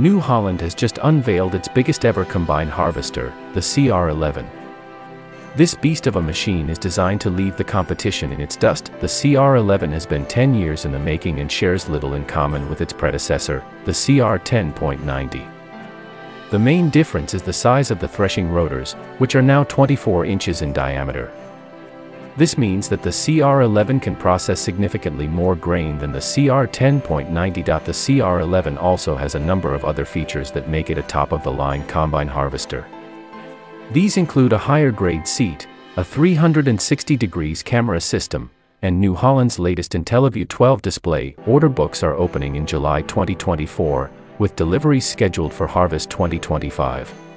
New Holland has just unveiled its biggest ever combine harvester, the CR11. This beast of a machine is designed to leave the competition in its dust. The CR11 has been 10 years in the making and shares little in common with its predecessor, the CR10.90. The main difference is the size of the threshing rotors, which are now 24 inches in diameter. This means that the CR11 can process significantly more grain than the CR10.90. The CR11 also has a number of other features that make it a top-of-the-line combine harvester. These include a higher grade seat, a 360 degrees camera system, and New Holland's latest IntelliView 12 display. Order books are opening in July 2024, with deliveries scheduled for harvest 2025.